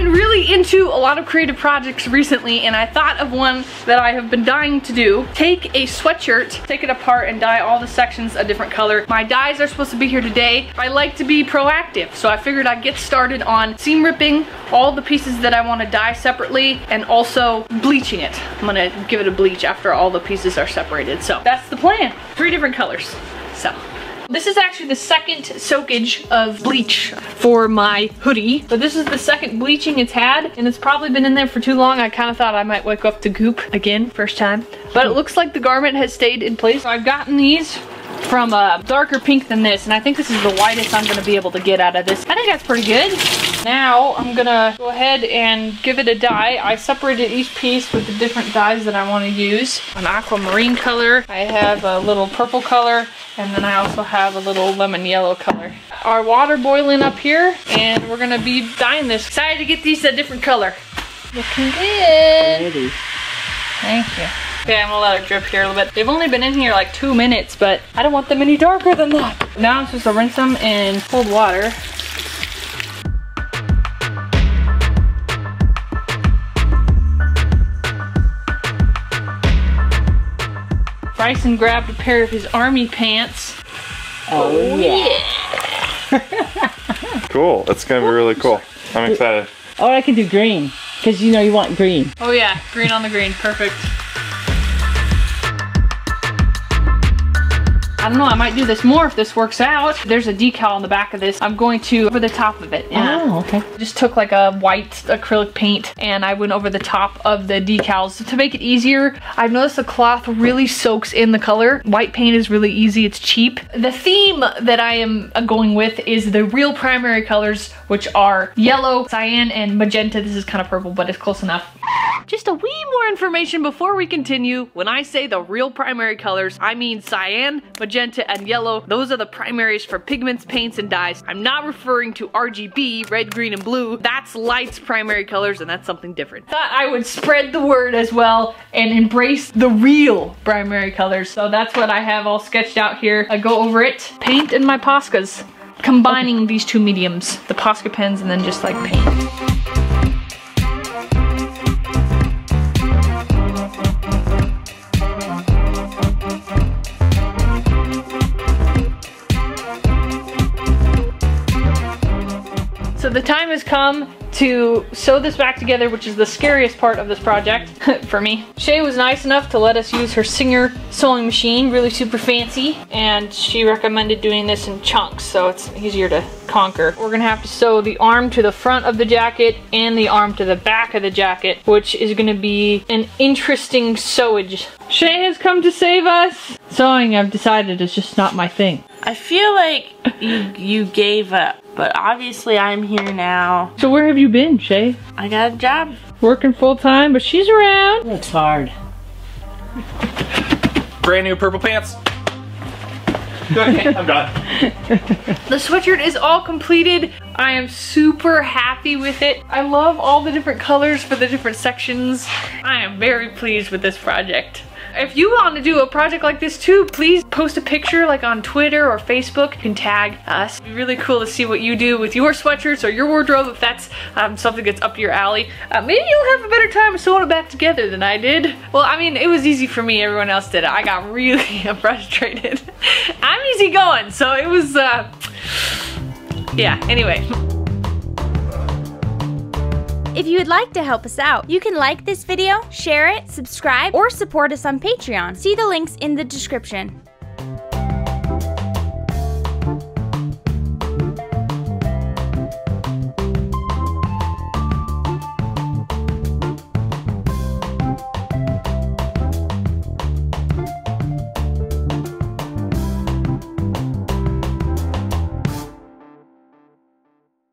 been really into a lot of creative projects recently and I thought of one that I have been dying to do. Take a sweatshirt, take it apart and dye all the sections a different color. My dyes are supposed to be here today. I like to be proactive, so I figured I'd get started on seam ripping all the pieces that I want to dye separately and also bleaching it. I'm gonna give it a bleach after all the pieces are separated. So that's the plan. Three different colors. So this is actually the second soakage of bleach for my hoodie, but this is the second bleaching it's had, and it's probably been in there for too long. I kind of thought I might wake up to goop again, first time. But it looks like the garment has stayed in place. So I've gotten these from a darker pink than this, and I think this is the whitest I'm gonna be able to get out of this. I think that's pretty good. Now I'm gonna go ahead and give it a dye. I separated each piece with the different dyes that I wanna use. An aquamarine color, I have a little purple color, and then I also have a little lemon yellow color. Our water boiling up here, and we're gonna be dyeing this. Excited to get these a different color. Looking good. Ready. Thank you. Okay, I'm gonna let it drip here a little bit. They've only been in here like two minutes, but I don't want them any darker than that. Now I'm supposed to rinse them in cold water. Bryson grabbed a pair of his army pants. Oh, oh yeah. Cool. It's gonna be really cool. I'm excited. Or I can do green, because you know you want green. Oh yeah, green on the green, perfect. I don't know, I might do this more if this works out. There's a decal on the back of this. I'm going to over the top of it. Yeah. Oh, okay. Just took like a white acrylic paint and I went over the top of the decals to make it easier. I've noticed the cloth really soaks in the color. White paint is really easy, it's cheap. The theme that I am going with is the real primary colors, which are yellow, cyan, and magenta. This is kind of purple, but it's close enough. Just a wee more information before we continue. When I say the real primary colors, I mean cyan, magenta, and yellow. Those are the primaries for pigments, paints, and dyes. I'm not referring to RGB, red, green, and blue. That's light's primary colors, and that's something different. Thought I would spread the word as well and embrace the real primary colors. So that's what I have all sketched out here. I go over it, paint and my Poscas. Combining these two mediums, the Posca pens and then just like paint. The time has come to sew this back together, which is the scariest part of this project for me. Shae was nice enough to let us use her Singer sewing machine, really super fancy, and she recommended doing this in chunks so it's easier to conquer. We're gonna have to sew the arm to the front of the jacket and the arm to the back of the jacket, which is gonna be an interesting sewage. Shae has come to save us. Sewing, I've decided, is just not my thing. I feel like you you gave up, but obviously I'm here now. So where have you been, Shae? I got a job. Working full time, but she's around. Looks hard. Brand new purple pants. Okay, I'm done. The sweatshirt is all completed. I am super happy with it. I love all the different colors for the different sections. I am very pleased with this project. If you want to do a project like this too, please post a picture like on Twitter or Facebook. You can tag us. It'd be really cool to see what you do with your sweatshirts or your wardrobe if that's um, something that's up your alley. Uh, maybe you'll have a better time sewing it back together than I did. Well, I mean, it was easy for me. Everyone else did it. I got really frustrated. I'm easy going, so it was, uh, yeah, anyway. If you would like to help us out, you can like this video, share it, subscribe, or support us on Patreon. See the links in the description.